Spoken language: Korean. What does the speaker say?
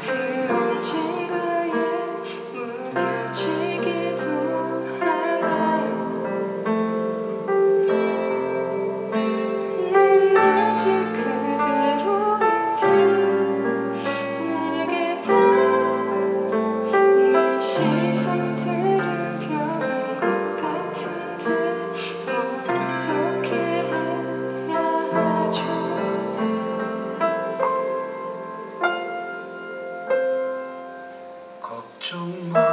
그 친구의 무뎌진 中国。